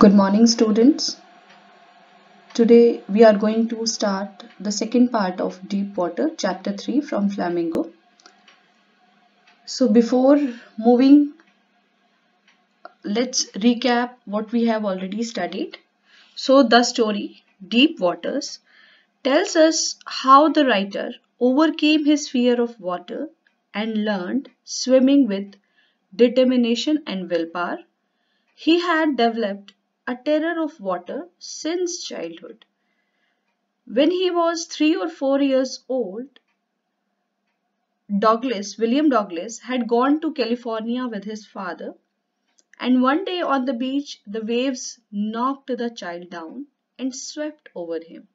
Good morning, students. Today we are going to start the second part of Deep Water, Chapter 3 from Flamingo. So, before moving, let's recap what we have already studied. So, the story, Deep Waters, tells us how the writer overcame his fear of water and learned swimming with determination and willpower. He had developed a terror of water since childhood. When he was three or four years old, Douglas, William Douglas, had gone to California with his father, and one day on the beach, the waves knocked the child down and swept over him.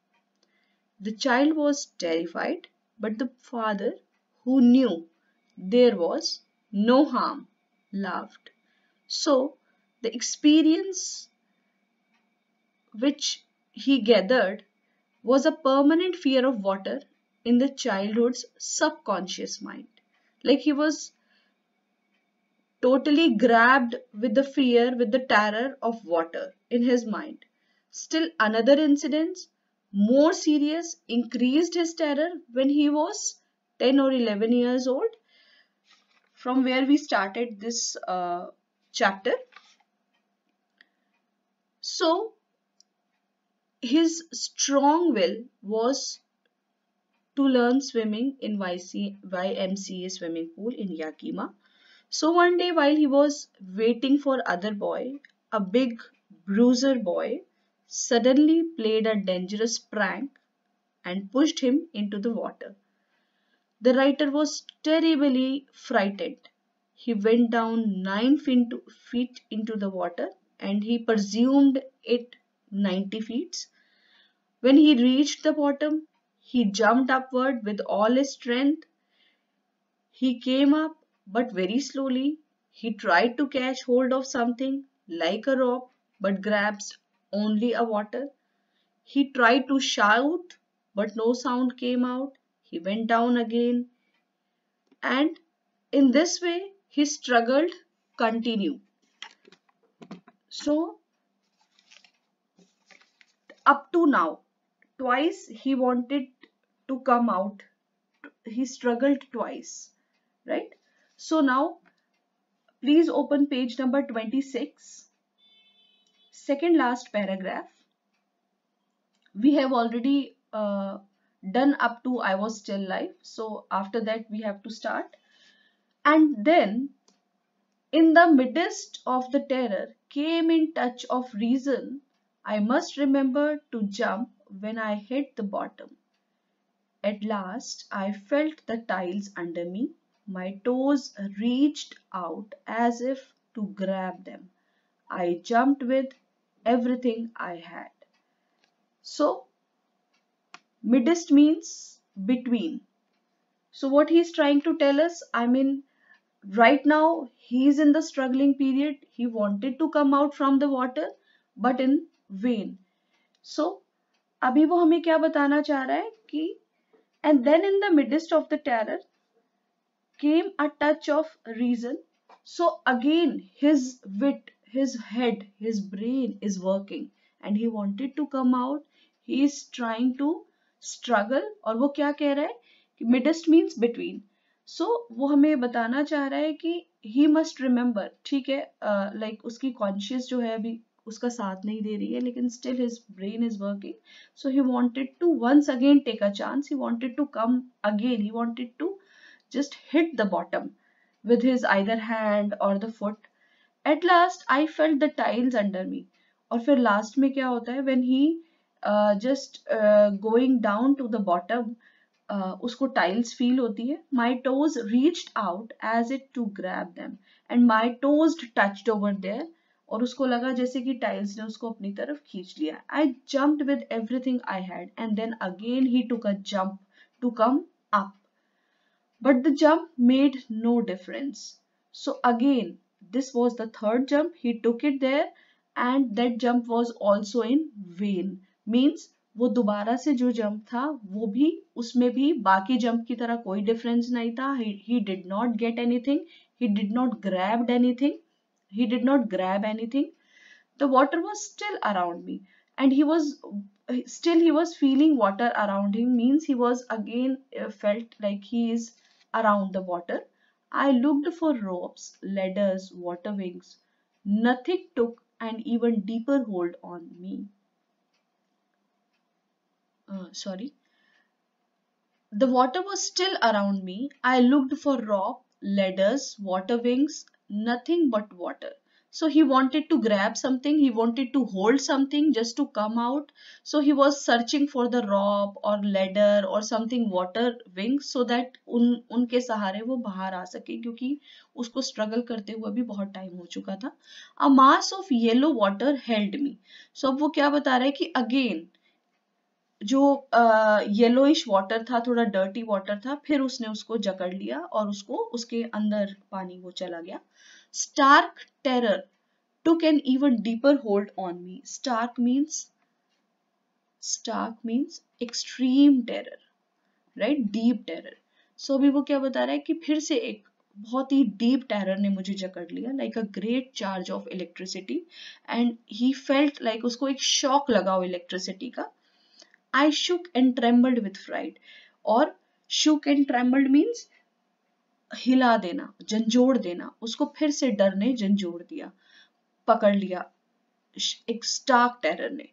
The child was terrified, but the father, who knew there was no harm, laughed. So, the experience which he gathered was a permanent fear of water in the childhood's subconscious mind. Like he was totally grabbed with the fear, with the terror of water in his mind. Still, another incident, more serious, increased his terror when he was 10 or 11 years old, from where we started this uh, chapter. So, his strong will was to learn swimming in YC, YMCA swimming pool in Yakima. So one day while he was waiting for other boy, a big bruiser boy suddenly played a dangerous prank and pushed him into the water. The writer was terribly frightened. He went down nine feet into the water and he presumed it 90 feet. When he reached the bottom, he jumped upward with all his strength. He came up, but very slowly. He tried to catch hold of something like a rope, but grabs only a water. He tried to shout, but no sound came out. He went down again. And in this way, he struggled continued. So, up to now, twice he wanted to come out. He struggled twice, right? So now, please open page number 26 second last paragraph. We have already uh, done up to I was still alive. So after that, we have to start. And then, in the midst of the terror, came in touch of reason I must remember to jump when I hit the bottom. At last I felt the tiles under me. My toes reached out as if to grab them. I jumped with everything I had. So, midst means between. So, what he's trying to tell us, I mean, right now he's in the struggling period. He wanted to come out from the water, but in when so अभी वो हमें क्या बताना चाह रहा है कि and then in the midst of the terror came a touch of reason so again his wit his head his brain is working and he wanted to come out he is trying to struggle और वो क्या कह रहा है कि midst means between so वो हमें बताना चाह रहा है कि ही मस्ट रिमेंबर ठीक है uh, like, उसकी कॉन्शियस जो है अभी उसका साथ नहीं दे रही है, लेकिन still his brain is working so he wanted to once again take a chance he wanted to come again he wanted to just hit the bottom with his either hand और the foot at last I fell the tiles under me और फिर लास्ट में क्या होता है? When he just going down to the bottom उसको tiles feel होती है. My toes reach out as it to grab them and my toes touched there और उसको लगा जैसे कि टाइल्स ने उसको अपनी तरफ़ खींच लिया। I jumped with everything I had and then again he took a jump to come up but the jump made no difference. So again, this was the third jump. He took it there and that jump was also in vain. Means वो दोबारा से जो jump था, वो भी, उसमें भी बाकी जंप की तरह कोई डिफरेंस नहीं था। He did not get anything he did not grabbed anything he did not grab anything. The water was still around me and he was still he was feeling water around him means he was again uh, felt like he is around the water. I looked for ropes ladders water wings. Nothing took an even deeper hold on me. Uh, sorry. The water was still around me. I looked for rope, ladders, water wings, nothing but water. So he wanted to grab something, he wanted to hold something just to come out. So he was searching for the rope or ladder or something water wings so that उन उनके सहारे वो बाहर आ सके क्योंकि उसको struggle करते हुए भी बहुत टाइम हो चुका था a mass of yellow water held me so अब वो क्या बता रहा है कि अगेन जो येलोइश वाटर था, थोड़ा डर्टी वाटर था, फिर उसने उसको जकड़ लिया और उसको उसके अंदर पानी वो चला गया। Stark terror took an even deeper hold on me. Stark means stark means extreme terror, right? Deep terror. So, अभी वो क्या बता रहा है कि फिर से एक बहुत ही डीप टेरर ने मुझे जकड़ लिया like a great charge of electricity and he felt like उसको एक शॉक लगा हो इलेक्ट्रिसिटी का। I shook and trembled with fright. और shook and trembled means हिला देना, झंझोड़ देना, उसको फिर से डर ने झंझोड़ दिया, पकड़ लिया एक स्टार्क टेरर ने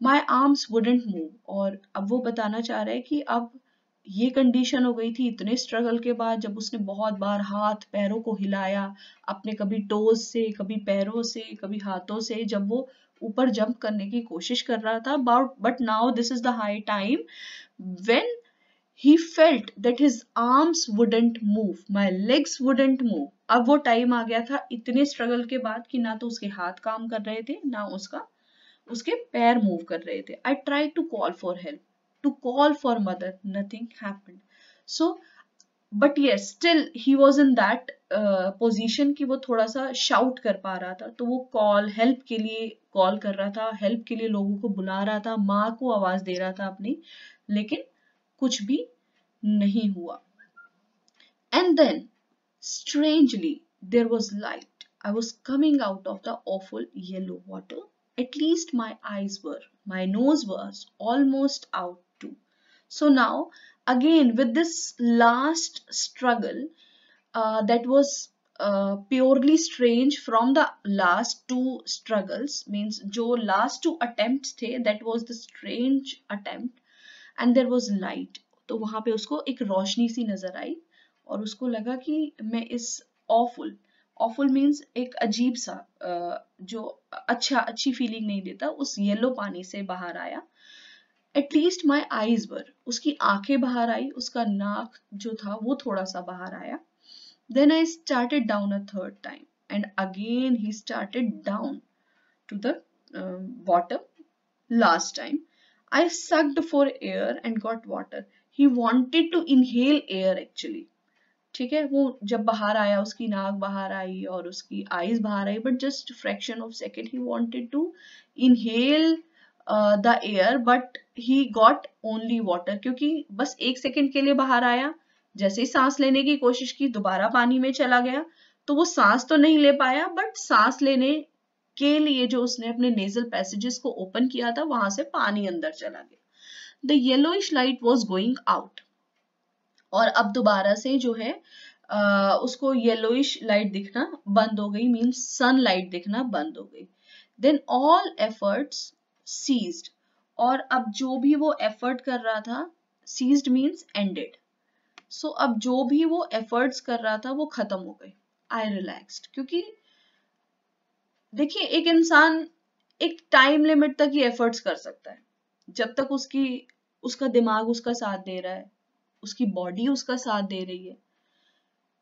माई आर्म्स वुडेंट मूव और अब वो बताना चाह रहे हैं कि अब ये कंडीशन हो गई थी, इतने स्ट्रगल के बाद जब उसने बहुत बार हाथ पैरों को हिलाया, अपने कभी टोज से, कभी पैरों से, कभी हाथों से, जब वो ऊपर जंप करने की कोशिश कर रहा था but now this is the high time when he felt that his arms wouldn't move, my legs wouldn't move. अब वो टाइम आ गया था इतने स्ट्रगल के बाद कि ना तो उसके हाथ काम कर रहे थे, ना उसका, उसके पैर मूव कर रहे थे। I try to call for help to call for mother nothing happened so but yes still he was in that position की वो थोड़ा सा शाउट कर पा रहा था। तो वो कॉल हेल्प के लिए कॉल कर रहा था हेल्प के लिए लोगों को बुला रहा था, माँ को आवाज़ दे रहा था अपनी, लेकिन कुछ भी नहीं हुआ। And then strangely there was light I was coming out of the awful yellow water at least my eyes were, my nose was almost out too. So now, again, with this last uh, that was uh, purely strange from the last two struggles means जो last two attempts थे that was the strange attempt and there was light तो वहाँ पे उसको एक रोशनी सी नज़र आई और उसको लगा कि मैं इस awful awful means एक अजीब सा जो अच्छा अच्छी फीलिंग नहीं देता उस येलो पानी से बाहर आया एटलीस्ट माई आईज वर उसकी आँखें बाहर आई उसका नाक जो था वो थोड़ा सा बाहर आया Then I started down a third time and again he started down to the uh, bottom last time. I sucked for air and got water. He wanted to inhale air actually. ठीक है वो जब बाहर आया उसकी नाक बाहर आई और उसकी आईज बाहर आई but just fraction of second he wanted to inhale the air but he got only water क्योंकि बस एक सेकेंड के लिए बाहर आया जैसे ही सांस लेने की कोशिश की दोबारा पानी में चला गया तो वो सांस तो नहीं ले पाया बट सांस लेने के लिए जो उसने अपने नेजल पैसेजेस को ओपन किया था वहाँ से पानी अंदर चला गया। The yellowish light was going out और अब दोबारा से जो है आ, उसको येलोइश लाइट दिखना बंद हो गई मीन्स सन लाइट दिखना बंद हो गई। देन ऑल एफर्ट्स सीज्ड और अब जो भी वो एफर्ट कर रहा था ceased means ended so so, अब जो भी वो एफर्ट्स कर रहा था वो खत्म हो गए आई रिलैक्स्ड क्योंकि देखिए एक इंसान एक टाइम लिमिट तक ही एफर्ट्स कर सकता है। जब तक उसकी उसका दिमाग उसका साथ दे रहा है उसकी बॉडी उसका साथ दे रही है।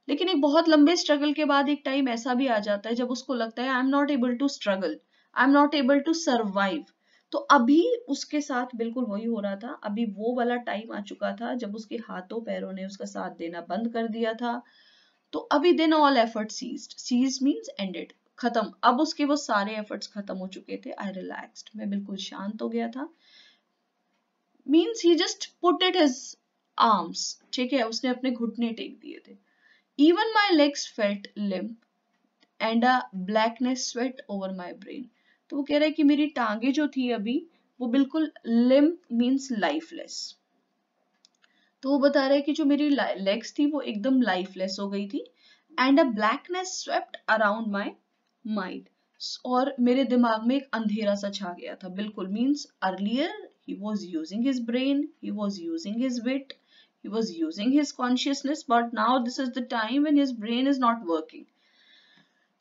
लेकिन एक बहुत लंबे स्ट्रगल के बाद एक टाइम ऐसा भी आ जाता है जब उसको लगता है I am not able to struggle I am not able to survive तो अभी उसके साथ बिल्कुल वही हो रहा था। अभी वो वाला टाइम आ चुका था जब उसके हाथों पैरों ने उसका साथ देना बंद कर दिया था। तो अभी then all effort ceased cease means ended खत्म। अब उसके वो सारे एफर्ट्स खत्म हो चुके थे। आई रिलैक्स्ड मैं बिल्कुल शांत हो गया था। Means he just put it his arms ठीक है? उसने अपने घुटने टेक दिए थे। Even my legs felt limp and a blackness swept over my brain तो वो कह रहा है कि मेरी टांगे जो थी अभी, वो बिल्कुल लिम मीन्स लाइफलेस तो वो बता रहा है कि जो मेरी लेग्स थी, वो एकदम लाइफलेस हो गई थी and a blackness swept around my mind और मेरे दिमाग में एक अंधेरा सा छा गया था, बिल्कुल means earlier he was using his brain he was using his wit he was using his consciousness, but now this is the time when his brain is not working.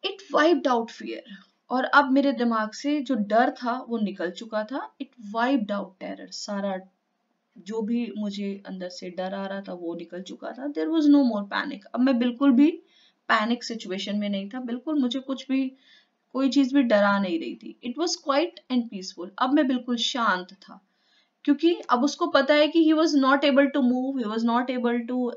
It wiped out fear. और अब मेरे दिमाग से जो डर था वो निकल चुका था। इट वाइप्ड आउट टेरर सारा जो भी मुझे अंदर से डर आ रहा था वो निकल चुका था। There was no more panic अब मैं बिल्कुल भी पैनिक सिचुएशन में नहीं था। बिल्कुल मुझे कुछ भी, कोई चीज़ भी डरा नहीं रही थी। It was quiet and peaceful अब मैं बिल्कुल शांत था। क्योंकि अब उसको पता है कि he was not able to move he was not able to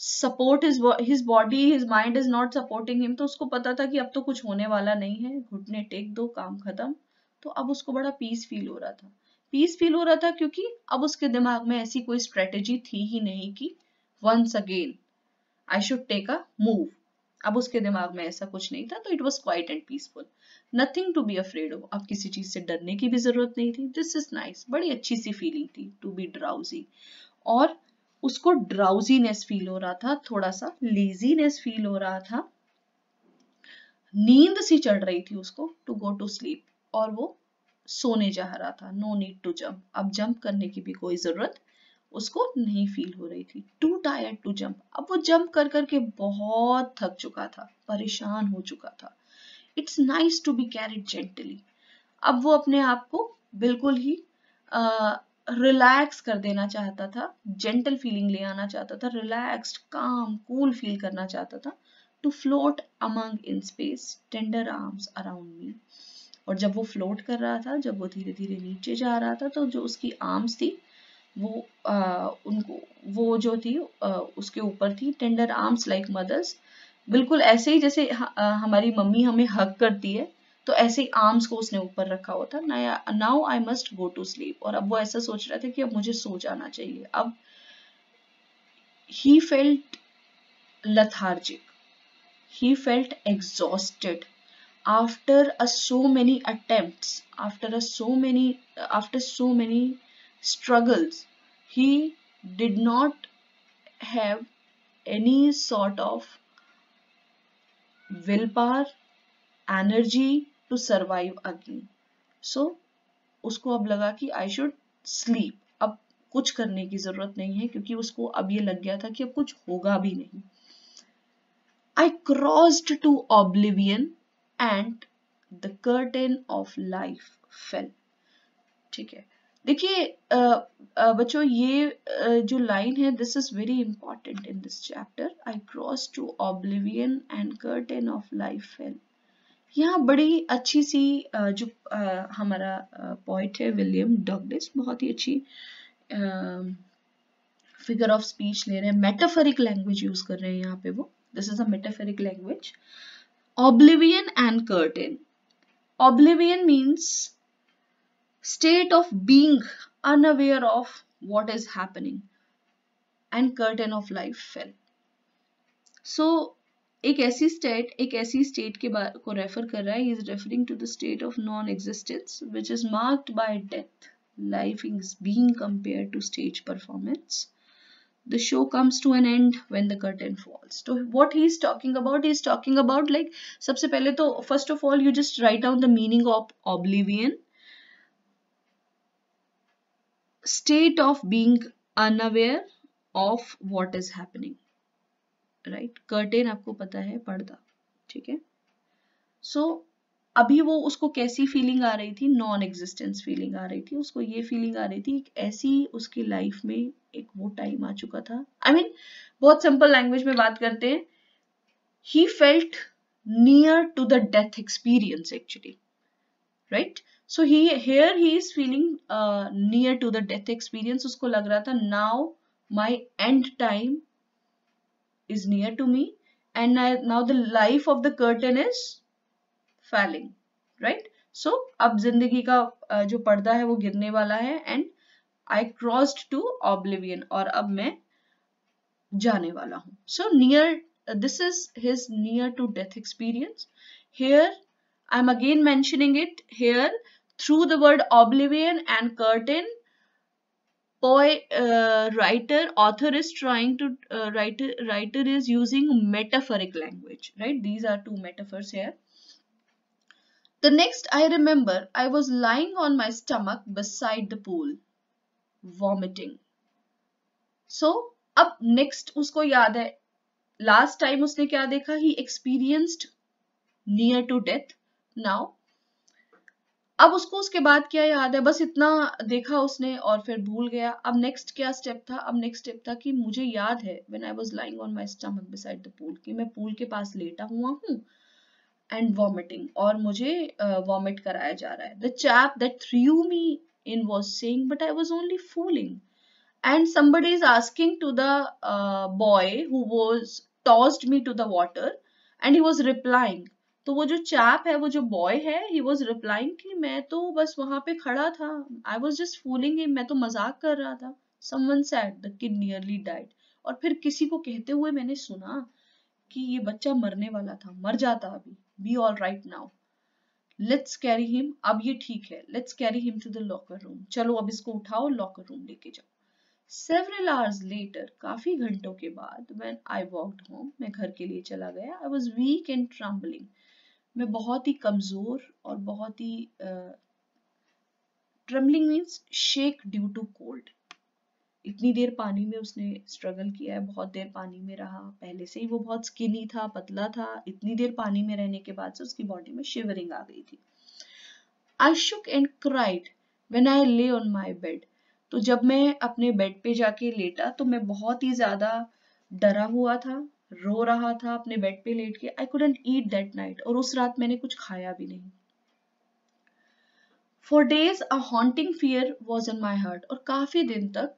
support his his body his mind is not supporting him तो उसको पता था कि अब तो कुछ होने वाला नहीं है, घुटने टेक दो, काम खत्म। तो अब उसको बड़ा पीस फील हो रहा था। पीस फील हो रहा था क्योंकि अब उसके दिमाग में ऐसी कोई स्ट्रेटेजी थी ही नहीं कि once again I should take a move अब उसके दिमाग में ऐसा कुछ नहीं था तो it was quiet and peaceful nothing to be afraid of अब किसी चीज़ से डरने की भी ज़रूरत नहीं थी। दिस इज़ नाइस बड़ी अच्छी सी फीलिंग थी टू बी ड्राउजी और उसको ड्राउजीनेस फील हो रहा था थोड़ा सा लेजीनेस फील हो रहा था। नींद सी चढ़ रही थी उसको टू गो टू स्लीप और वो सोने जा रहा था। नो नीड टू जंप अब जंप करने की भी कोई ज़रूरत उसको नहीं फील हो रही थी। टू टायर्ड टू जंप अब वो जंप कर करके बहुत थक चुका था, परेशान हो चुका था। It's nice to be carried gently अब वो अपने आप को बिल्कुल ही रिलैक्स कर देना चाहता था जेंटल फीलिंग ले आना चाहता था रिलैक्स्ड काम कूल फील करना चाहता था to float among in space tender arms around me और जब वो फ्लोट कर रहा था जब वो धीरे धीरे नीचे जा रहा था तो जो उसकी आर्म्स थी वो आ, उनको वो जो थी आ, उसके ऊपर थी टेंडर आर्म्स लाइक मदर्स बिल्कुल ऐसे ही जैसे ह, आ, हमारी मम्मी हमें हक करती है तो ऐसे ही आर्म्स को उसने ऊपर रखा हुआ था now I must go to sleep और अब वो ऐसा सोच रहा था कि अब मुझे सो जाना चाहिए अब he felt lethargic he felt exhausted after a so many attempts after a so many after so many struggles he did not have any sort of willpower energy to survive again so उसको अब लगा कि I should sleep अब कुछ करने की ज़रूरत नहीं है, क्योंकि उसको अब ये लग गया था कि अब कुछ होगा भी नहीं। I crossed to oblivion and the curtain of life fell ठीक है। देखिए बच्चों, ये जो लाइन है this is very important in this chapter I cross to oblivion and curtain of life fell यहाँ बड़ी अच्छी सी जो हमारा पॉइंट है विलियम डॉगलिस बहुत ही अच्छी फिगर ऑफ़ स्पीच ले रहे हैं मेटाफरिक लैंग्वेज यूज़ कर रहे हैं यहाँ पे वो। This is a metaphoric language oblivion and curtain oblivion means state of being unaware of what is happening and curtain of life fell. So एक ऐसी स्टेट एक ऐसी स्टेट के को रेफर कर रहा है is referring to the state of non existence which is marked by death life is being compared to stage performance the show comes to an end when the curtain falls so what he is talking about he is talking about like सबसे पहले तो first of all you just write down the meaning of oblivion state of being unaware of what is happening Right? Curtain आपको पता है पर्दा ठीक है? सो अभी वो उसको कैसी फीलिंग आ रही थी? नॉन एग्जिस्टेंस फीलिंग आ रही थी। उसको ये फीलिंग आ रही थी एक ऐसी उसकी लाइफ में एक वो टाइम आ चुका था। आई I मीन mean, बहुत सिंपल लैंग्वेज में बात करते हैं। He felt near to the death experience actually right he here he is feeling uh, near to the death experience उसको लग रहा था now my end time is near to me and I, now the life of the curtain is falling right so अब ज़िंदगी का uh, जो पर्दा है वो गिरने वाला है and I crossed to oblivion और अब मैं जाने वाला हूँ so near uh, this is his near to death experience here I'm again mentioning it here through the word oblivion and curtain poet uh, writer author is trying to uh, writer writer is using metaphoric language right these are two metaphors here the next i remember i was lying on my stomach beside the pool vomiting so अब next उसको याद है last time उसने क्या देखा he experienced near to death now अब उसको उसके बाद क्या याद है? बस इतना देखा उसने और फिर भूल गया। अब नेक्स्ट क्या स्टेप था? अब नेक्स्ट स्टेप था कि मुझे याद है when I was lying on my stomach beside the pool कि मैं पूल के पास लेटा हुआ हूँ एंड वॉमिटिंग और मुझे वॉमिट uh, कराया जा रहा है। The chap that threw me in was saying but I was only fooling and is asking to the uh, boy who was tossed me to the water and he was replying. तो वो जो chap है, वो जो boy है he was replying कि मैं तो बस वहाँ पे खड़ा था। I was just fooling him मैं तो मज़ाक कर रहा था। Someone said the kid nearly died और फिर किसी को कहते हुए मैंने सुना कि ये बच्चा मरने वाला था, मर जाता अभी। Be all right now let's carry him अब ये ठीक है। Let's carry him to the locker room चलो अब इसको उठाओ लॉकर रूम लेके जाओ। Several hours later, काफ़ी घंटों के बाद, when I walked home, मैं घर के लिए चला गया। I was weak and trembling. मैं बहुत ही कमज़ोर और बहुत ही trembling means shake due to cold इतनी देर पानी में उसने स्ट्रगल किया है, बहुत देर पानी में रहा। पहले से ही वो बहुत स्किनी था, पतला था। इतनी देर पानी में रहने के बाद से उसकी बॉडी में शिवरिंग आ गई थी। I shook and cried when I lay on my bed तो जब मैं अपने बेड पे जाके लेटा तो मैं बहुत ही ज़्यादा डरा हुआ था। रो रहा था अपने बेड पे लेट के। I couldn't eat that night और उस रात मैंने कुछ खाया भी नहीं। For days a haunting fear was in my heart और काफ़ी दिन तक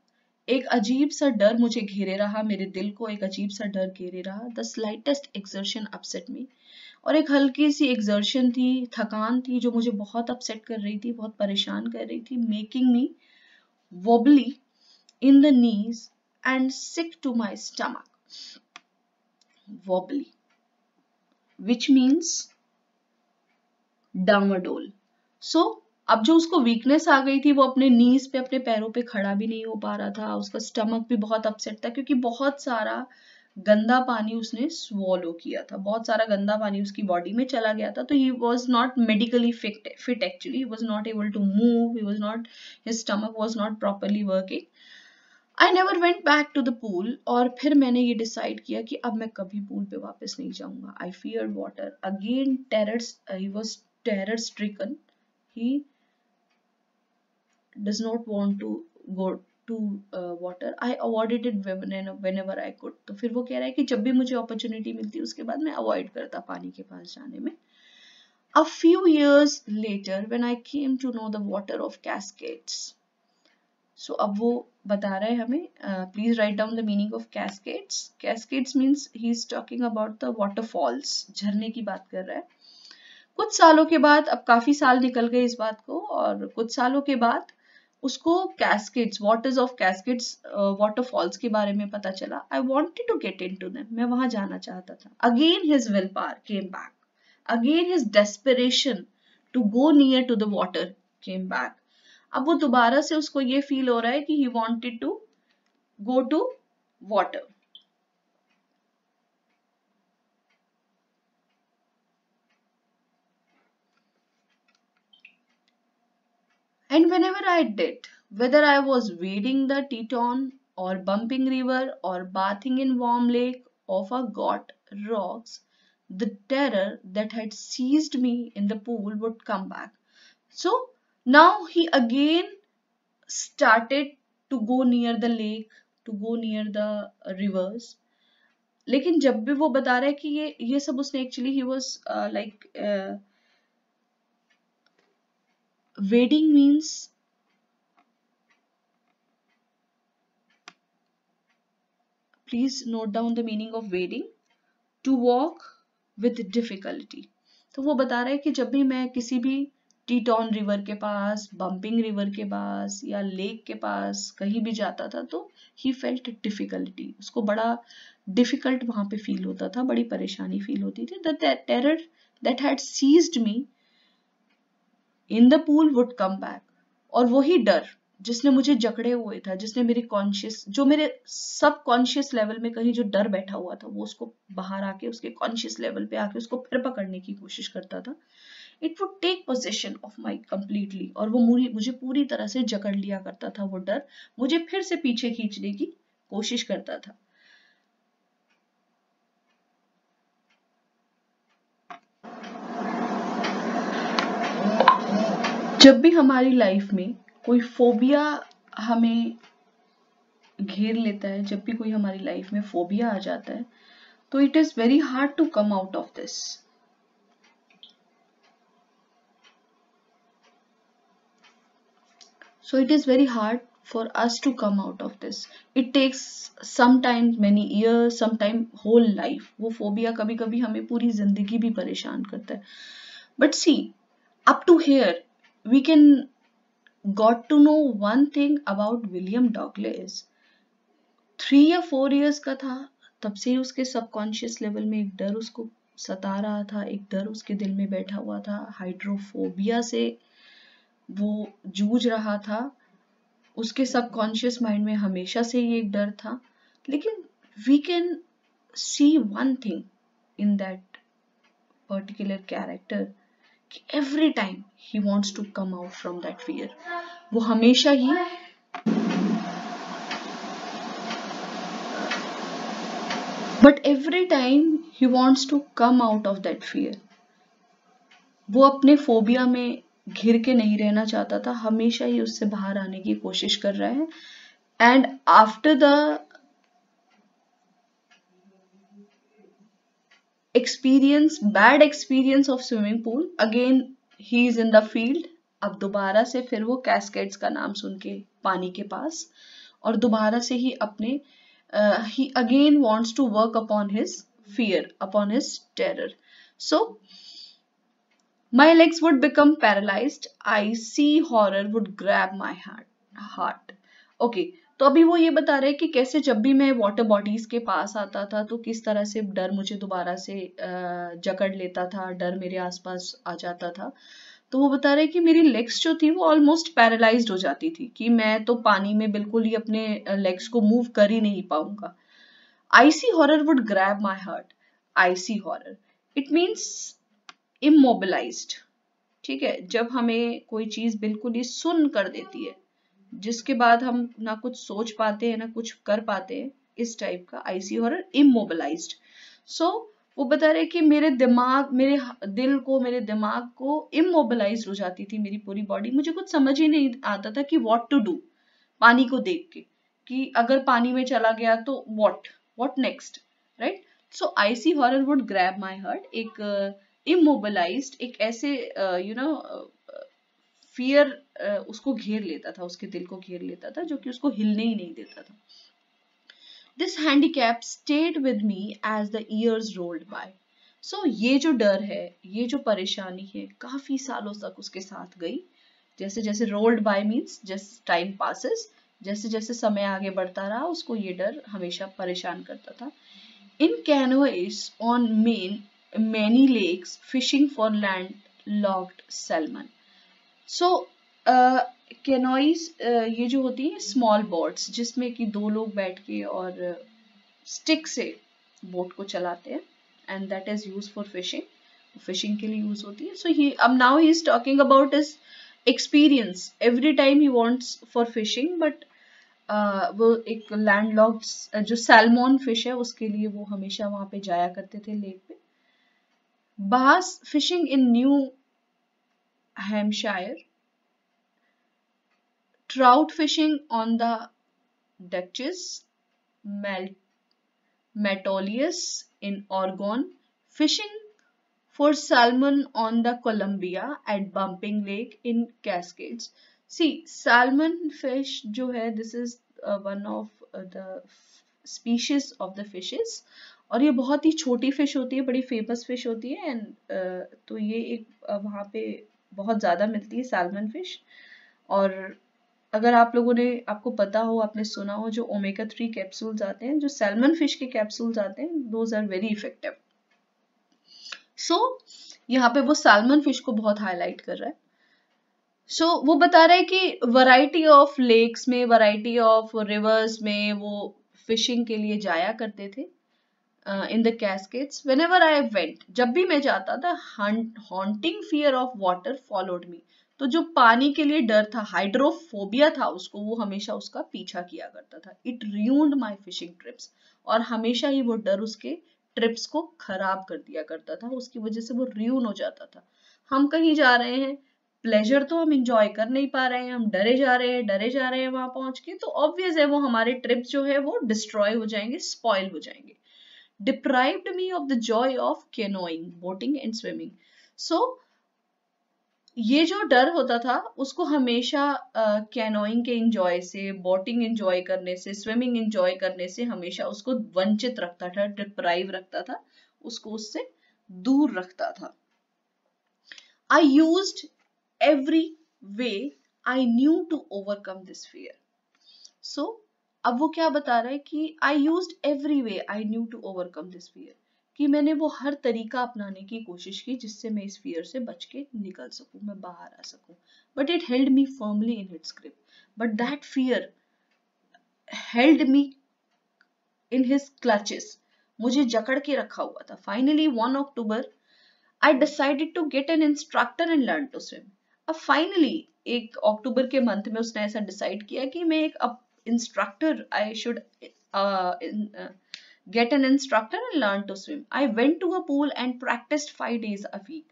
एक अजीब सा डर मुझे घेरे रहा, मेरे दिल को एक अजीब सा डर घेरे रहा। The slightest exertion upset me और एक हल्की सी एक्सर्शन थी, थकान थी जो मुझे बहुत अपसेट कर रही थी, बहुत परेशान कर रही थी making me wobbly in the knees and sick to my stomach wobbly which means डामाडोल सो so, अब जो उसको वीकनेस आ गई थी वो अपने नीज पे अपने पैरों पे खड़ा भी नहीं हो पा रहा था। उसका स्टमक भी बहुत अपसेट था क्योंकि बहुत सारा गंदा पानी उसने स्वॉलो किया था। बहुत सारा गंदा पानी उसकी बॉडी में चला गया था। तो he was not medically fit fit actually was not able to move he was not his stomach was not properly working I never went back to the pool और फिर मैंने ये डिसाइड किया कि अब मैं कभी पूल पे वापस नहीं जाऊँगा। I fear water again terror he was terror stricken he does not want to go to uh, water. I avoided it whenever i could. तो फिर वो कह रहा है कि जब भी मुझे अपॉर्चुनिटी मिलती उसके बाद मैं अवॉइड करता पानी के पास जाने में। A few years later when i came to know the water of cascades so, अब वो बता रहा है हमें please write down the meaning of cascades cascades means he is talking about the waterfalls झरने की बात कर रहा है। कुछ सालों के बाद, अब काफ़ी साल निकल गए इस बात को, और कुछ सालों के बाद उसको cascades waters of cascades waterfalls के बारे में पता चला। I wanted to get into them मैं वहाँ जाना चाहता था। Again his will power came back again his desperation to go near to the water came back अब वो दोबारा से उसको ये फील हो रहा है कि he wanted to go to water and whenever I did whether I was wading the Tieton और बंपिंग रिवर और bathing in Warm Lake of a Goat Rocks the terror that है pool would come back so now he again started to go near the lake, to go near the rivers. लेकिन जब भी वो बता रहा है कि ये ये सब उसने actually he was like wading means please note down the meaning of wading to walk with difficulty तो वो बता रहा है कि जब भी मैं किसी भी टीटॉन रिवर के पास बम्पिंग रिवर के पास या लेक के पास कहीं भी जाता था तो ही फेल्ट डिफिकल्टी उसको बड़ा डिफ़िकल्ट वहाँ पे फील होता था, बड़ी परेशानी फील होती थी. Terror that had seized me in the pool would come back और वही डर जिसने मुझे जकड़े हुए था, जिसने मेरी कॉन्शियस जो मेरे सब कॉन्शियस लेवल में कहीं जो डर बैठा हुआ था, वो उसको बाहर आके, उसके कॉन्शियस लेवल पे आके उसको फिर पकड़ने की कोशिश करता था। It would take position of my completely और वो मुझे पूरी तरह से जकड़ लिया करता था वो डर। मुझे फिर से पीछे खींचने की कोशिश करता था। जब भी हमारी लाइफ में कोई फोबिया हमें घेर लेता है, जब भी कोई हमारी लाइफ में फोबिया आ जाता है तो it is very hard to come out of this so it is very hard for us to come out of this. It takes sometimes many years, sometime whole life. वो phobia कभी कभी हमें पूरी ज़िंदगी भी परेशान करता है। But see up to here we can got to know one thing about William Douglas three या फोर इयर्स का था, तब से ही उसके सबकॉन्शियस लेवल में एक डर उसको सता रहा था, एक डर उसके दिल में बैठा हुआ था हाइड्रोफोबिया से वो जूझ रहा था। उसके सबकॉन्शियस माइंड में हमेशा से ये एक डर था। लेकिन we can see one thing in that particular character कि every time he wants to come out from that fear वो हमेशा ही but every time he wants to come out of that fear वो अपने फोबिया में घिर के नहीं रहना चाहता था, हमेशा ही उससे बाहर आने की कोशिश कर रहा है। And after the experience bad experience of swimming pool again he is in the field अब दोबारा से फिर वो कैस्केट्स का नाम सुन के, पानी के पास, और दोबारा से ही अपने ही again wants to work upon his fear upon his terror so My legs would become paralyzed. I see horror would grab my heart. heart. Okay, तो अभी वो ये बता रहे हैं कि कैसे जब भी मैं वाटर बॉडीज के पास आता था तो किस तरह से डर मुझे दोबारा से जकड़ लेता था डर मेरे आसपास आ जाता था तो वो बता रहे कि मेरी लेग्स जो थी वो ऑलमोस्ट पैरालाइज्ड हो जाती थी कि मैं तो पानी में बिल्कुल ही अपने लेग्स को मूव कर ही नहीं पाऊँगा icy horror would grab my heart icy horror it means immobilised ठीक है, जब हमें कोई चीज़ बिल्कुल ही सुन कर देती है, जिसके बाद हम ना कुछ सोच पाते हैं, ना कुछ कर पाते हैं, इस टाइप का आईसी हॉरर इमोबिलाइज्ड सो वो बता रहे कि मेरे दिमाग, मेरे दिल को, मेरे दिमाग को इमोबिलाइज हो जाती थी मेरी पूरी बॉडी मुझे कुछ समझ ही नहीं आता था कि वॉट टू डू पानी को देख के, कि अगर पानी में चला गया तो what what next right so icy horror would grab my heart एक इमोबलाइज्ड एक ऐसे यू नो फियर उसको घेर लेता था, उसके दिल को घेर लेता था, जो कि उसको हिलने ही नहीं देता था। This handicap stayed with me as the years rolled by so ये जो डर है, ये जो परेशानी है, काफ़ी सालों तक उसके साथ गई। जैसे जैसे रोल्ड बाय मीन्स जैसे टाइम पासिस जैसे जैसे समय आगे बढ़ता रहा, उसको ये डर हमेशा परेशान करता था। In canoes on Maine many lakes fishing for landlocked salmon. So uh, uh, ये जो होती है स्मॉल बोट्स जिसमें कि दो लोग बैठ के और स्टिक uh, से बोट को चलाते हैं and that is use for fishing fishing के लिए यूज़ होती है। सो ही अब now he is talking about his experience every time he wants for fishing but वो एक लैंड जो सैलमोन फ़िश है उसके लिए वो हमेशा वहाँ पे जाया करते थे लेक पे। Bass fishing in New Hampshire, trout fishing on the Duchess, Metolius in Oregon, fishing for salmon on the Columbia at Bumping Lake in Cascades. See, salmon fish जो है, this is uh, one of uh, the species of the fishes और ये बहुत ही छोटी fish होती है बड़ी famous fish होती है एंड तो ये एक वहाँ पे बहुत ज़्यादा मिलती है सैलमन फ़िश और अगर आप लोगों ने आपको पता हो आपने सुना हो जो ओमेगा थ्री कैप्सूल्स आते हैं जो सैलमन फ़िश के कैप्सूल्स आते हैं those are very effective so यहाँ पे वो सैलमन फ़िश को बहुत हाईलाइट कर रहा है। सो so, वो बता रहे हैं कि वैरायटी ऑफ़ लेक्स में वैरायटी ऑफ़ रिवर्स में वो फिशिंग के लिए जाया करते थे। In the cascades whenever I went जब भी मैं जाता था haunting fear of water followed me तो जो पानी के लिए डर था हाइड्रोफोबिया था उसको, वो हमेशा उसका पीछा किया करता था। It ruined my fishing trips और हमेशा ही वो डर उसके ट्रिप्स को खराब कर दिया करता था। उसकी वजह से वो रियून हो जाता था। हम कहीं जा रहे हैं प्लेजर तो हम इंजॉय कर नहीं पा रहे हैं, हम डरे जा रहे हैं, डरे जा रहे हैं वहाँ पहुँच के तो ऑब्वियस है वो हमारे ट्रिप जो है, वो डिस्ट्रॉय हो जाएँगे स्पॉइल हो जाएँगे। Deprived me of the joy of canoeing boating and swimming so ये जो डर होता था उसको हमेशा कैनोइंग uh, के इंजॉय से बोटिंग इंजॉय करने से स्विमिंग इंजॉय करने से हमेशा उसको वंचित रखता था डिप्राइव रखता था उसको उससे दूर रखता था I used every way I knew to overcome this fear. So अब वो क्या बता रहा है कि I use every way I knew to overcome this fear. कि मैंने वो हर तरीका अपनाने की कोशिश की जिससे मैं इस फियर से बच के निकल सकूँ, मैं बाहर आ सकूँ। But it held me firmly in its grip but that fear held me in his clutches मुझे जकड़ के रखा हुआ था। Finally one October I decided to get an instructor and learn to swim अब फाइनली एक अक्टूबर के मंथ में उसने ऐसा डिसाइड किया कि मैं एक instructor. I should uh, in, uh, get an instructor and learn to swim. I went to a pool and practiced five days a week.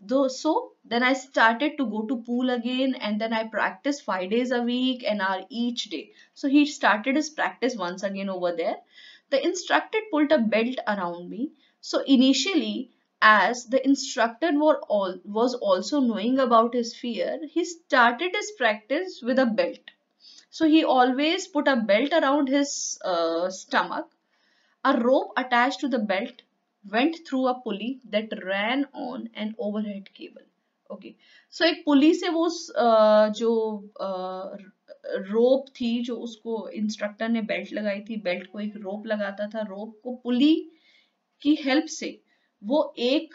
Though, so then I started to go to pool again and then I practiced five days a week and hour each day. So he started his practice once again over there. The instructor pulled a belt around me. So initially as the instructor all, was also knowing about his fear, he started his practice with a belt. So he always put a belt around his uh, stomach. A rope attached to the belt went through a pulley that ran on an overhead cable. Okay, so एक पुली से वो uh, जो रोप uh, थी जो उसको instructor ने belt लगाई थी बेल्ट को एक रोप लगाता था रोप को पुली की हेल्प से वो एक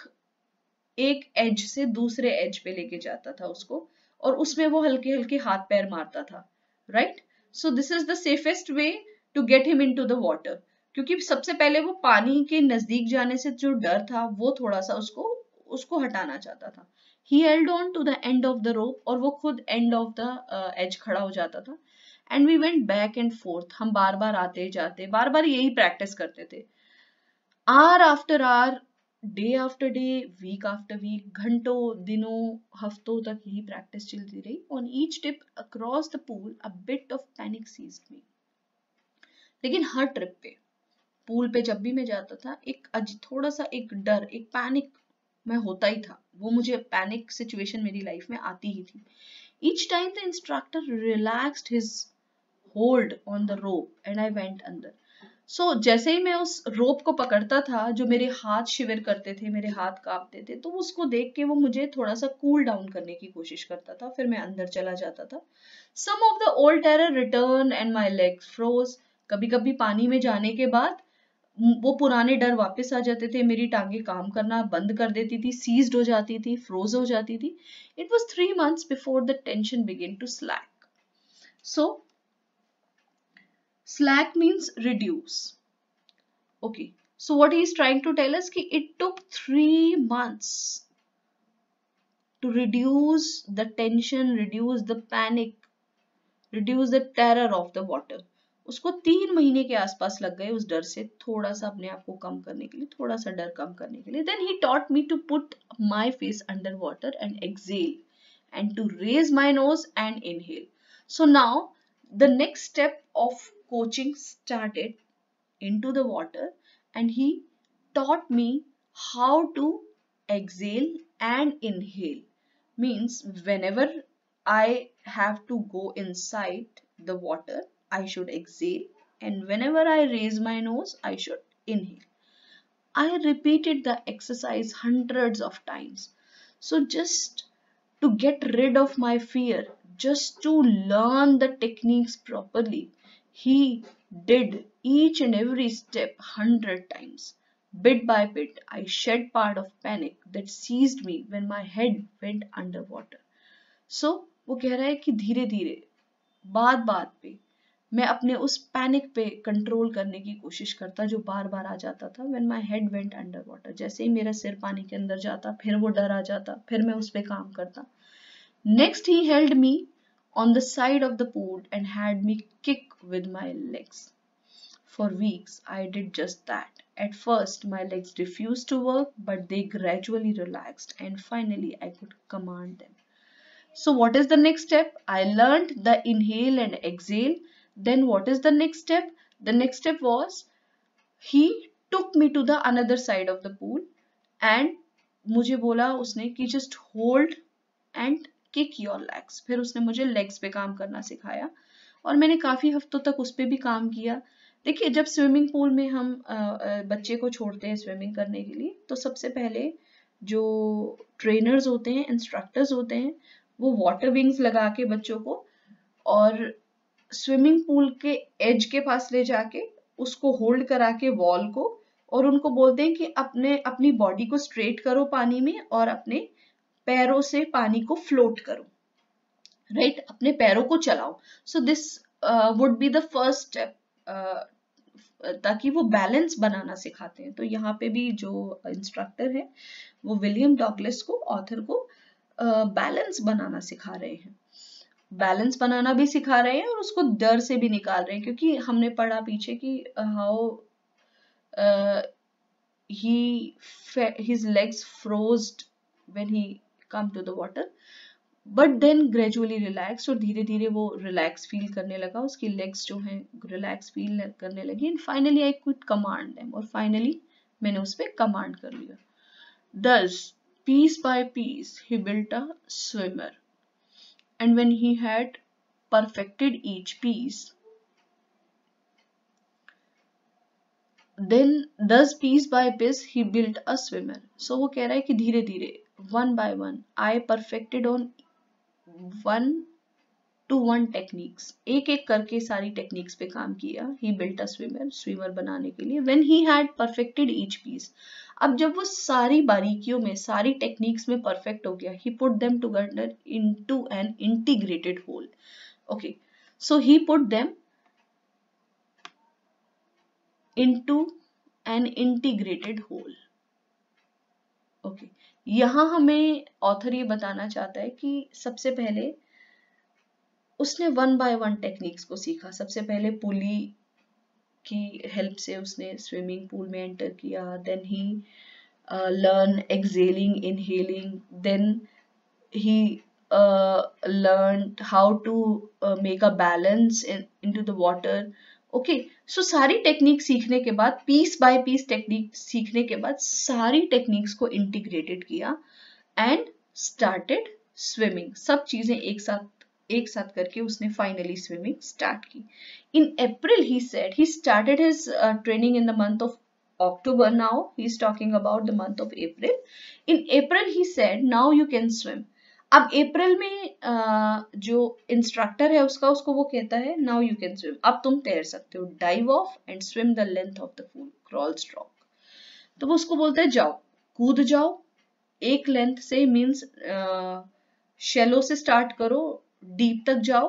एक एज से दूसरे एज पे लेके जाता था उसको और उसमें वो हल्के हल्के हाथ पैर मारता था right so this is the safest way to get him into the water क्योंकि सबसे पहले वो पानी के नज़दीक जाने से जो डर था, वो थोड़ा सा उसको उसको हटाना चाहता था। He held on to the end of the rope और वो खुद एंड ऑफ़ द एज खड़ा हो जाता था। And we went back and forth हम बार बार आते जाते बार बार यही प्रैक्टिस करते थे। Hour after hour day after day week after week घंटों, दिनों, हफ्तों तक यही प्रैक्टिस चलती रही। On each trip across the pool a bit of panic seized me लेकिन हर ट्रिप पे पूल पे जब भी मैं जाता था, एक थोड़ा सा एक डर, एक पैनिक मैं होता ही था। वो मुझे पैनिक सिचुएशन मेरी लाइफ में आती ही थी। Each time the instructor relaxed his hold on the rope and I went अंदर सो so, जैसे ही मैं उस रोप को पकड़ता था जो मेरे हाथ शिविर करते थे मेरे हाथ कांपते थे तो उसको देख के वो मुझे थोड़ा सा कूल डाउन करने की कोशिश करता था फिर मैं अंदर चला जाता था। Some of the old terror return and my leg froze कभी कभी पानी में जाने के बाद वो पुराने डर वापस आ जाते थे मेरी टांगे काम करना बंद कर देती थी सीज्ड हो जाती थी फ्रोज हो जाती थी। It was three months before the tension begin to slack so slack means reduce okay so what he is trying to tell us ki it took three months to reduce the tension reduce the panic reduce the terror of the water उसको तीन महीने के आसपास लग गए उस डर से थोड़ा सा अपने आप को कम करने के लिए थोड़ा सा डर कम करने के लिए then he taught me to put my face under water and exhale and to raise my nose and inhale so now the next step of coaching started into the water and he taught me how to exhale and inhale means whenever I have to go inside the water I should exhale and whenever I raise my nose I should inhale. I repeated the exercise hundreds of times. So just to get rid of my fear, just to learn the techniques properly. He did each and every step hundred times. Bit by bit, I shed part of panic that seized me when my head went underwater. So, वो कह रहा है कि धीरे धीरे बात बात पे मैं अपने उस पैनिक पे कंट्रोल करने की कोशिश करता जो बार बार आ जाता था when my head went under water जैसे ही मेरा सिर पानी के अंदर जाता फिर वो डर आ जाता फिर मैं उस पर काम करता next he held me On the side of the pool and had me kick with my legs for weeks I did just that At first, my legs refused to work, but they gradually relaxed, and finally, I could command them. So, what is the next step? I learned the inhale and exhale then what is the next step the next step was he took me to the another side of the pool and मुझे बोला उसने कि just hold and kick your legs. फिर उसने मुझे legs पे काम करना सिखाया और मैंने काफ़ी हफ्तों तक उस पर भी काम किया। देखिए, जब स्विमिंग पूल में हम बच्चे को छोड़ते हैं स्विमिंग करने के लिए तो सबसे पहले जो ट्रेनर्स होते हैं इंस्ट्रक्टर्स होते हैं, वो वाटर विंग्स लगा के बच्चों को और स्विमिंग पूल के एज के पास ले जाके उसको होल्ड करा के वॉल को और उनको बोलते हैं कि अपने, अपनी बॉडी को स्ट्रेट करो पानी में और अपने पैरों से पानी को फ्लोट करो राइट right? अपने पैरों को चलाओ। So this would be the first step ताकि वो बैलेंस बनाना सिखाते हैं। तो यहाँ पे भी जो इंस्ट्रक्टर है वो विलियम डॉगलेस को ऑथर को बैलेंस uh, बनाना सिखा रहे हैं। बैलेंस बनाना भी सिखा रहे हैं और उसको डर से भी निकाल रहे हैं क्योंकि हमने पढ़ा पीछे कि how he his legs froze when he come to the water but then gradually relax और धीरे धीरे वो रिलैक्स फील करने लगा, उसकी लेग्स जो हैं रिलैक्स फील करने लगी and finally I could command और फाइनली मैंने उस पर कमांड कर लिया। Thus piece by piece he built a swimmer and when he had perfected each piece, then thus piece by piece he built a swimmer. So वो कह रहा है कि धीरे धीरे one by one. I perfected on one to one techniques एक एक करके सारी टेक्निक्स पे काम किया। He built a swimmer swimmer बनाने के लिए। When he had perfected each piece अब जब वो सारी बारीकियों में, सारी टेक्निक्स में परफेक्ट हो गया he put them together into an integrated whole okay so he put them into an integrated whole okay यहाँ हमें ऑथर ये बताना चाहता है कि सबसे पहले उसने वन बाय वन टेक्निक्स को सीखा। सबसे पहले पुली की हेल्प से उसने स्विमिंग पूल में एंटर किया then he learn exhaling inhaling then he learn how to make a balance into the water okay so सारी टेक्निक सीखने के बाद पीस बाय पीस टेक्निक सीखने के बाद सारी टेक्निक्स को इंटीग्रेटेड किया एंड स्टार्टेड स्विमिंग सब चीज़ें एक साथ एक साथ करके उसने फाइनली स्विमिंग स्टार्ट की। In April he said he started his training in the month of October now. He's talking about the month of April. In April, he said, now you can swim. अब अप्रैल में जो instructor है उसका, उसको वो कहता है नाउ यू कैन स्विम अब तुम तैर सकते हो। Dive off and swim the length of the pool crawl stroke तो वो उसको बोलता है, जाओ, कूद जाओ। एक लेंथ से मींस शेलो से स्टार्ट करो। डीप तक जाओ।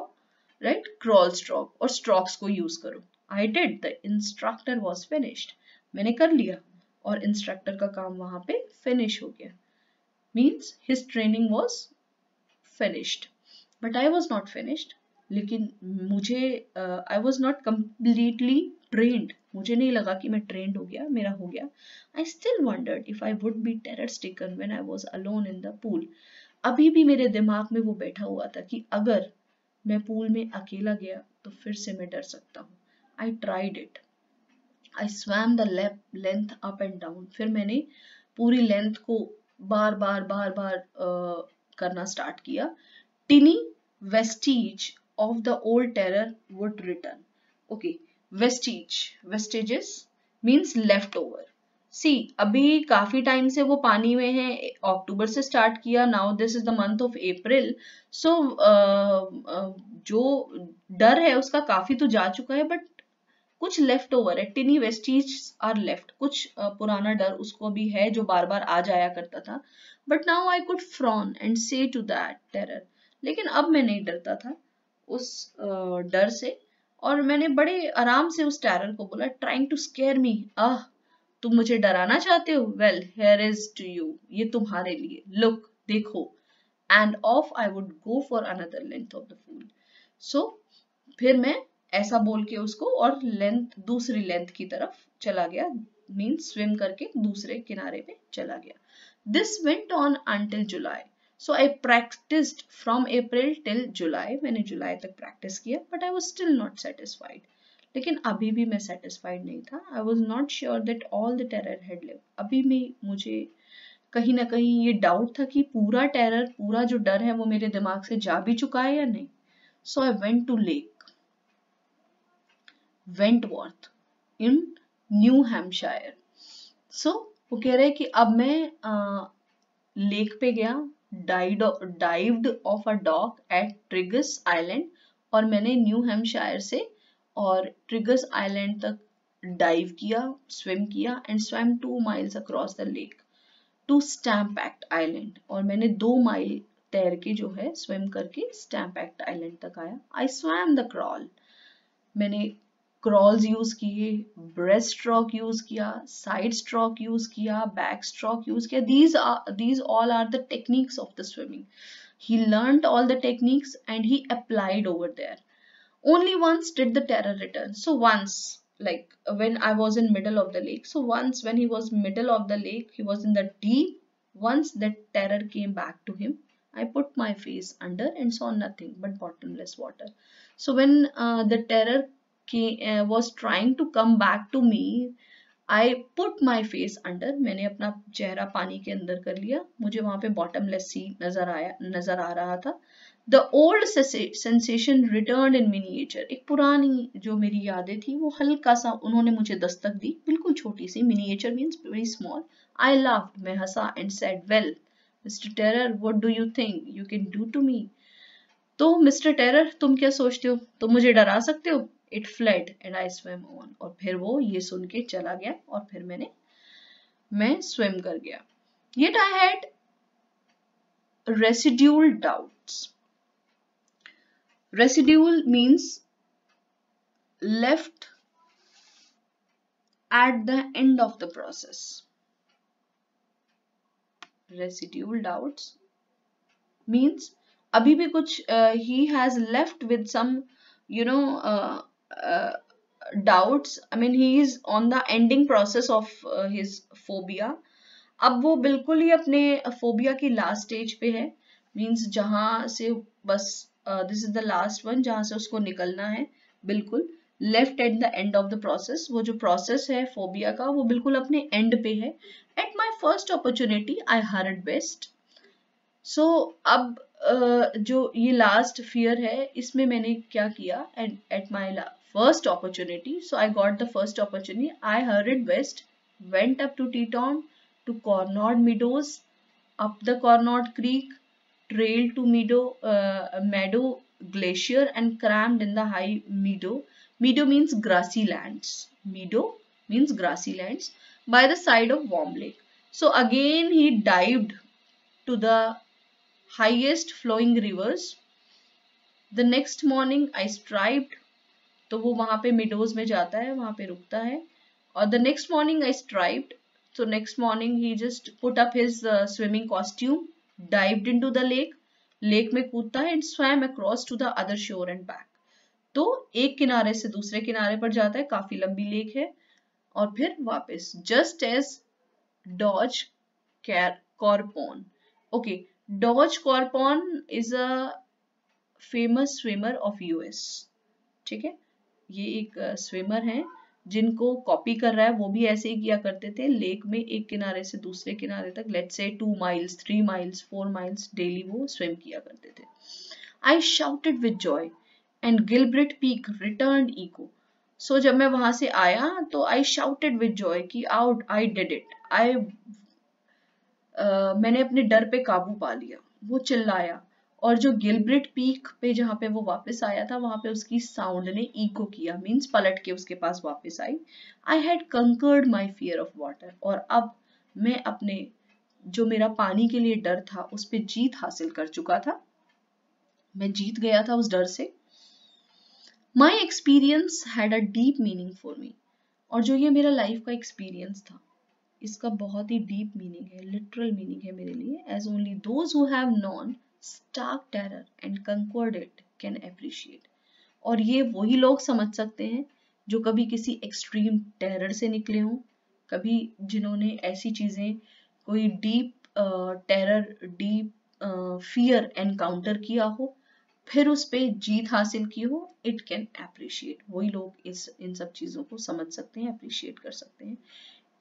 राइट क्रॉल स्ट्रॉक और स्ट्रॉक्स को यूज़ करो। I did the instructor was finished मैंने कर लिया। और इंस्ट्रक्टर का काम वहाँ पे फिनिश हो गया। Means his training was finished but I was not finished लेकिन मुझे I was not completely trained मुझे नहीं लगा कि मैं ट्रेंड हो गया मेरा हो गया. I still wondered if I would be terror stricken when I was alone in the pool अभी भी मेरे दिमाग में वो बैठा हुआ था कि अगर मैं पूल में अकेला गया तो फिर से मैं डर सकता हूँ. I tried it I swam the length up and down फिर मैंने पूरी लेंथ को बार बार बार बार आ, करना स्टार्ट किया। Tiny vestiges of the old terror would return okay vestiges vestiges means left over see अभी काफ़ी टाइम से वो पानी में है अक्टूबर से स्टार्ट किया now this is the month of April so जो डर है उसका काफ़ी तो जा चुका है बट कुछ लेफ़्ट ओवर है। टिनी वेस्टीज आर लेफ़्ट कुछ uh, पुराना डर उसको भी है जो बार बार आ जाया करता था। But now I could frown and say to that terror लेकिन अब मैं नहीं डरता था उस डर से। और मैंने बड़े आराम से उस टैरर को बोला trying to scare me ah, तुम मुझे डराना चाहते हो? Well here is to you ये तुम्हारे लिए. लुक देखो. And off I would go for another length of the pool so फिर मैं ऐसा बोल के उसको और लेंथ दूसरी लेंथ की तरफ़ चला गया. मीन स्विम करके दूसरे किनारे पे चला गया। This went on until July so I practised from April till July मैंने जुलाई तक प्रैक्टिस किया but I was still not satisfied लेकिन अभी भी मैं सेटिस्फाइड नहीं था. I was not sure that all the terror had live अभी भी मुझे कहीं ना कहीं ये डाउट था कि पूरा टेरर पूरा जो डर है वो मेरे दिमाग से जा भी चुका है या नहीं. So I went to Lake Wentworth in New Hampshire so वो कह रहे कि अब मैं लेक पे गया dived off a dock at Triggs Island और मैंने न्यू हैम्पशायर से और ट्रिगस आइलैंड तक डाइव किया स्विम किया and swam two miles across the lake to Stamp Act Island और मैंने दो माइल तैर के जो है स्विम करके स्टैम्प एक्ट आइलैंड तक आया। आई स्वैम द क्रॉल मैंने क्रॉल्स यूज किए ब्रेस्ट स्ट्रोक यूज किया साइड स्ट्रोक यूज किया बैक स्ट्रोक यूज किया these these all are the techniques of the swimming he learned all the techniques and he applied over there only once did the terror return so once like when i was in middle of the lake so once when he was middle of the lake he was in the deep once that terror came back to him i put my face under and saw nothing but bottomless water so when uh, the terror came, uh, was trying to come back to me I put my face under मैंने अपना चेहरा पानी के अंदर कर लिया, मुझे वहाँ पे बॉटमलेस सी नज़र आया, नज़र आ रहा था। The old sensation return in miniature एक पुरानी जो मेरी यादें थी, वो हल्का सा उन्होंने मुझे दस्तक दी, बिल्कुल छोटी सी miniature means very small I love मैं हंसा and said well mister terror what do you think you can do to me तो मिस्टर टेरर तुम क्या सोचते हो? तुम मुझे डरा सकते हो? It fled and I swim on और फिर वो ये सुन के चला गया और फिर मैंने मैं स्विम कर गया yet I had residual doubts. Residual means left at the end of the process. Residual doubts means abhi bhi kuch uh, he has left with some you know uh, i mean he is on the ending process of uh, his phobia. अब वो बिल्कुल ही अपने phobia की last stage पे है। Means जहाँ से बस this is the last one जहाँ से उसको निकलना है बिल्कुल। Left at the end of the process वो जो प्रोसेस है फोबिया का वो बिल्कुल अपने एंड पे है। At my first opportunity I heard best so अब uh, जो ये लास्ट फियर है इसमें मैंने क्या किया? And at my first opportunity. So I got the first opportunity. I hurried west, went up to Teton, to Cornard Meadows, up the Cornard Creek, trail to Meadow, uh, Meadow Glacier and crammed in the high meadow. Meadow means grassy lands. Meadow means grassy lands by the side of Warm Lake. So again he dived to the highest flowing rivers. The next morning I strived तो वो वहाँ पे meadows में जाता है वहाँ पे रुकता है। और the next morning I strived so next morning he just put up his uh, swimming costume into the lake lake में कूदता है and swam across to the other shore and back तो एक किनारे से दूसरे किनारे पर जाता है काफ़ी लंबी लेक है। और फिर वापस just as Dodge Corpon okay Dodge Corpon is a famous swimmer of US ठीक है? ये एक स्विमर है, जिनको कॉपी कर रहा है, वो भी ऐसे ही किया करते थे लेक में एक किनारे से दूसरे किनारे तक let say two miles three miles four miles daily वो स्विम किया करते थे। I shouted with joy and Gilbert peak return echo so जब मैं वहाँ से आया तो आई शाउटेड विद जॉय कि out I did it I मैंने अपने डर पे काबू पा लिया। वो चिल्लाया और जो गिलब्रिट पीक पे जहाँ पे वो वापस आया था, वहाँ पे उसकी साउंड ने इको किया। मीन्स पलट के उसके पास वापस आई। I had conquered my fear of water और अब मैं अपने, जो मेरा पानी के लिए डर था, उस पर जीत हासिल कर चुका था। मैं जीत गया था उस डर से। My experience had a deep meaning for me और जो ये मेरा लाइफ का एक्सपीरियंस था, इसका बहुत ही डीप मीनिंग है लिटरल मीनिंग है मेरे लिए as only those have known terror and conquered it can appreciate और ये वही लोग समझ सकते हैं जो कभी किसी एक्सट्रीम टेरर से निकले हों, कभी जिन्होंने ऐसी चीज़ें, कोई deep terror deep fear encounter किया हो, फिर उस पर जीत हासिल की हो इट कैन अप्रिशिएट वही लोग इस, इन सब चीज़ों को समझ सकते हैं अप्रिशिएट कर सकते हैं.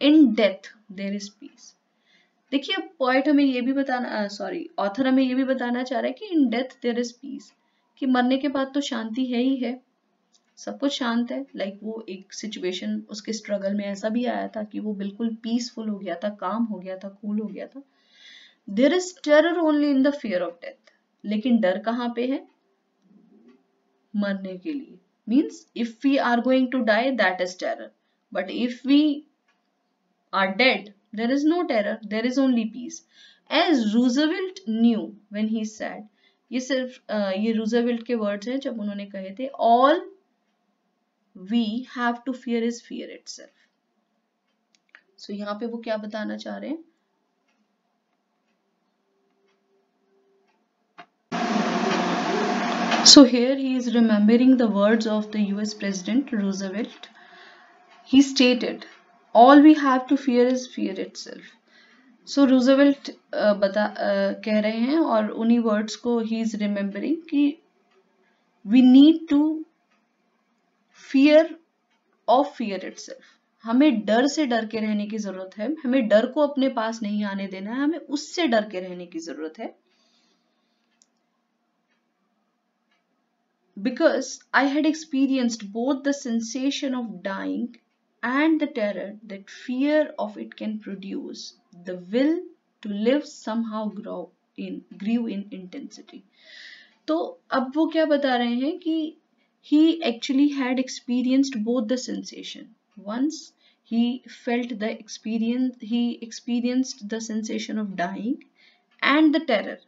In death there is peace देखिए पॉइंट हमें ये भी बताना सॉरी ऑथर हमें ये भी बताना चाह रहा है कि in death there is peace कि मरने के बाद तो शांति है ही है, सब कुछ शांत है। लाइक like वो एक सिचुएशन उसके स्ट्रगल में ऐसा भी आया था कि वो बिल्कुल पीसफुल हो गया था काम हो गया था कूल हो गया था। There is terror only in the fear of death लेकिन डर कहाँ पे है? मरने के लिए। Means if we are going to die that is terror but if we are dead there is no terror there is only peace as Roosevelt knew when he said ये सिर्फ़ uh, ये रूजवेल्ट के words हैं जब उन्होंने कहे थे all we have to fear is fear it so यहाँ पे वो क्या बताना चाह रहे हैं? So here he is remembering the words of the US President Roosevelt. He stated, all we have to fear is fear itself. Roosevelt uh, बता uh, कह रहे हैं और उन्हीं words को he is remembering कि we need to fear of fear itself. हमें डर से डर के रहने की ज़रूरत है हमें डर को अपने पास नहीं आने देना है हमें उससे डर के रहने की ज़रूरत है because I had experienced both the sensation of dying and the terror that fear of it can produce, the will to live somehow grow in grew in intensity. तो अब वो क्या बता रहे हैं कि he actually had experienced both the sensation. Once he felt the experience, he experienced the sensation of dying and the terror.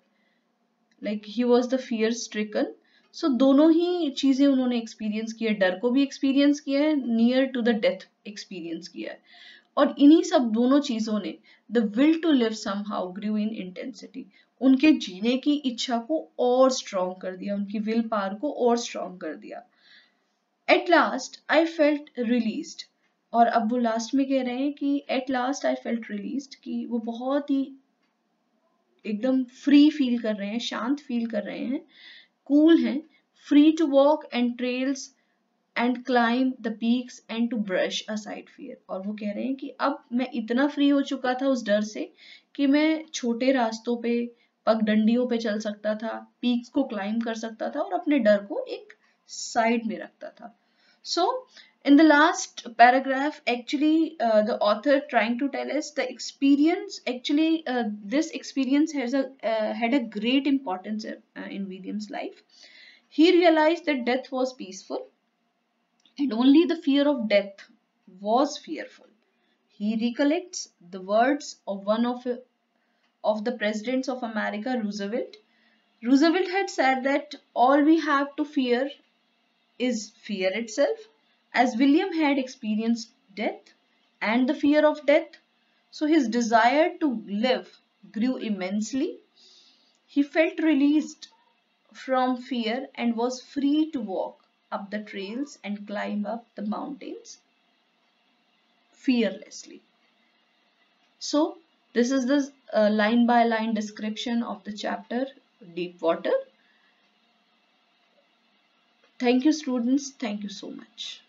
Like he was the fear stricken so so, दोनों ही चीज़ें उन्होंने एक्सपीरियंस किया डर को भी एक्सपीरियंस किया है near to the death experience किया है। और इन्हीं सब दोनों चीज़ों ने the will to live somehow grew in intensity उनके जीने की इच्छा को और स्ट्रॉन्ग कर दिया उनकी विल पावर को और स्ट्रॉन्ग कर दिया। At last I felt release और अब वो लास्ट में कह रहे हैं कि at last I felt release कि वो बहुत ही एकदम फ्री फील कर रहे हैं शांत फील कर रहे हैं। Cool हैं free to walk and trails and the peaks and to brush aside fear और वो कह रहे हैं कि अब मैं इतना फ्री हो चुका था उस डर से कि मैं छोटे रास्तों पे पगडंडियों पे चल सकता था पीक्स को क्लाइंब कर सकता था और अपने डर को एक साइड में रखता था। सो so, in the last paragraph actually uh, the author trying to tell us the experience actually uh, this experience has a uh, had a great importance uh, in william's life. He realized that death was peaceful and only the fear of death was fearful. He recollects the words of one of of the presidents of america roosevelt. Roosevelt had said that all we have to fear is fear itself as William had experienced death and the fear of death, so his desire to live grew immensely. He felt released from fear and was free to walk up the trails and climb up the mountains fearlessly. So, this is the line by line description of the chapter Deep Water. Thank you students. Thank you so much.